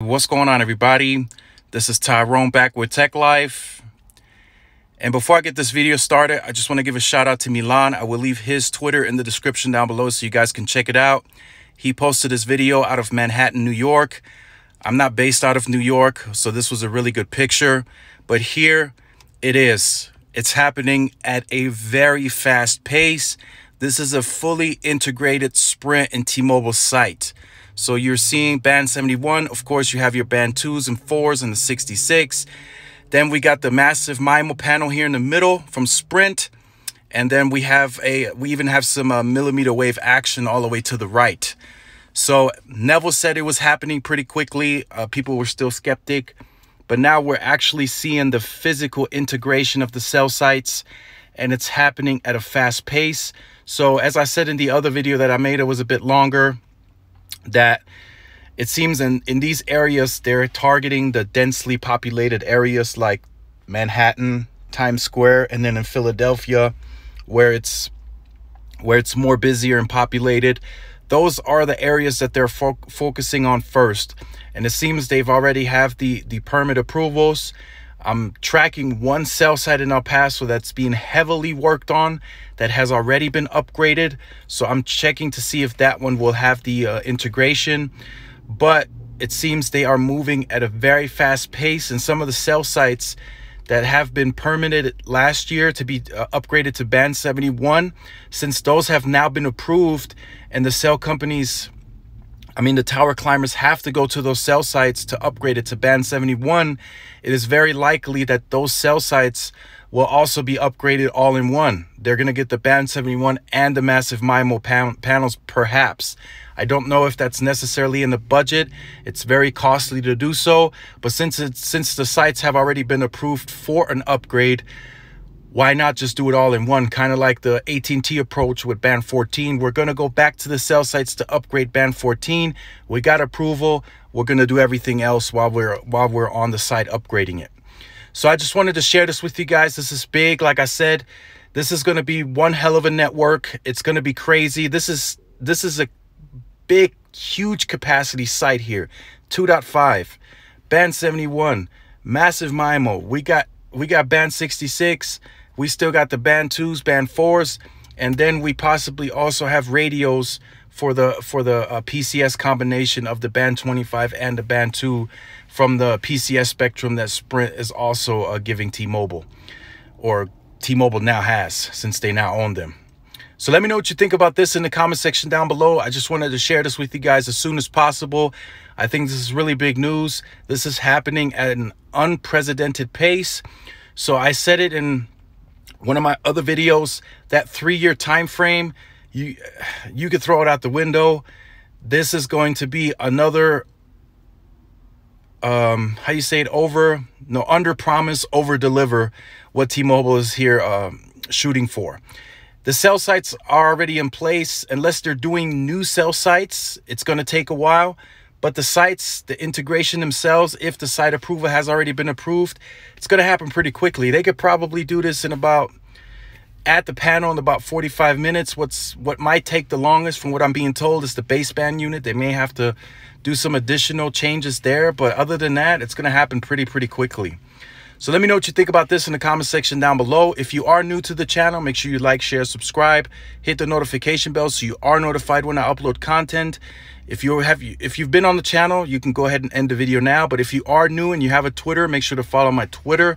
What's going on, everybody? This is Tyrone back with Tech Life. And before I get this video started, I just want to give a shout out to Milan. I will leave his Twitter in the description down below so you guys can check it out. He posted this video out of Manhattan, New York. I'm not based out of New York, so this was a really good picture. But here it is. It's happening at a very fast pace. This is a fully integrated Sprint and T-Mobile site. So you're seeing band 71. Of course, you have your band 2s and 4s and the 66. Then we got the massive MIMO panel here in the middle from Sprint. And then we have a, we even have some uh, millimeter wave action all the way to the right. So Neville said it was happening pretty quickly. Uh, people were still skeptic, but now we're actually seeing the physical integration of the cell sites and it's happening at a fast pace. So as I said in the other video that I made, it was a bit longer that it seems in, in these areas, they're targeting the densely populated areas like Manhattan, Times Square, and then in Philadelphia, where it's where it's more busier and populated. Those are the areas that they're fo focusing on first. And it seems they've already have the, the permit approvals. I'm tracking one cell site in El Paso that's being heavily worked on that has already been upgraded. So I'm checking to see if that one will have the uh, integration. But it seems they are moving at a very fast pace and some of the cell sites that have been permitted last year to be uh, upgraded to band 71 since those have now been approved and the cell companies I mean, the tower climbers have to go to those cell sites to upgrade it to band 71. It is very likely that those cell sites will also be upgraded all in one. They're going to get the band 71 and the massive MIMO pan panels, perhaps. I don't know if that's necessarily in the budget. It's very costly to do so. But since it's, since the sites have already been approved for an upgrade, why not just do it all in one? Kind of like the AT&T approach with band 14 we're going to go back to the cell sites to upgrade band 14 we got approval. We're going to do everything else while we're while we're on the site upgrading it. So I just wanted to share this with you guys. This is big. Like I said this is going to be one hell of a network. It's going to be crazy. This is this is a big huge capacity site here. 2.5 band 71 massive MIMO we got we got band 66 we still got the band twos, band fours, and then we possibly also have radios for the for the uh, PCS combination of the band 25 and the band 2 from the PCS spectrum that Sprint is also uh, giving T-Mobile or T-Mobile now has since they now own them. So let me know what you think about this in the comment section down below. I just wanted to share this with you guys as soon as possible. I think this is really big news. This is happening at an unprecedented pace. So I said it in one of my other videos, that three-year time frame, you you could throw it out the window. This is going to be another um how you say it over no under promise over deliver what T-Mobile is here um, shooting for. The cell sites are already in place unless they're doing new cell sites. It's going to take a while. But the sites, the integration themselves, if the site approval has already been approved, it's going to happen pretty quickly. They could probably do this in about at the panel in about 45 minutes. What's what might take the longest from what I'm being told is the baseband unit. They may have to do some additional changes there, but other than that, it's going to happen pretty pretty quickly. So let me know what you think about this in the comment section down below. If you are new to the channel, make sure you like, share, subscribe, hit the notification bell so you are notified when I upload content. If you have if you've been on the channel, you can go ahead and end the video now. But if you are new and you have a Twitter, make sure to follow my Twitter.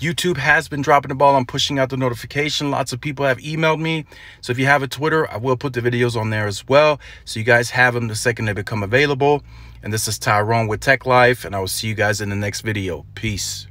YouTube has been dropping the ball on pushing out the notification. Lots of people have emailed me. So if you have a Twitter, I will put the videos on there as well. So you guys have them the second they become available. And this is Tyrone with Tech Life, and I will see you guys in the next video. Peace.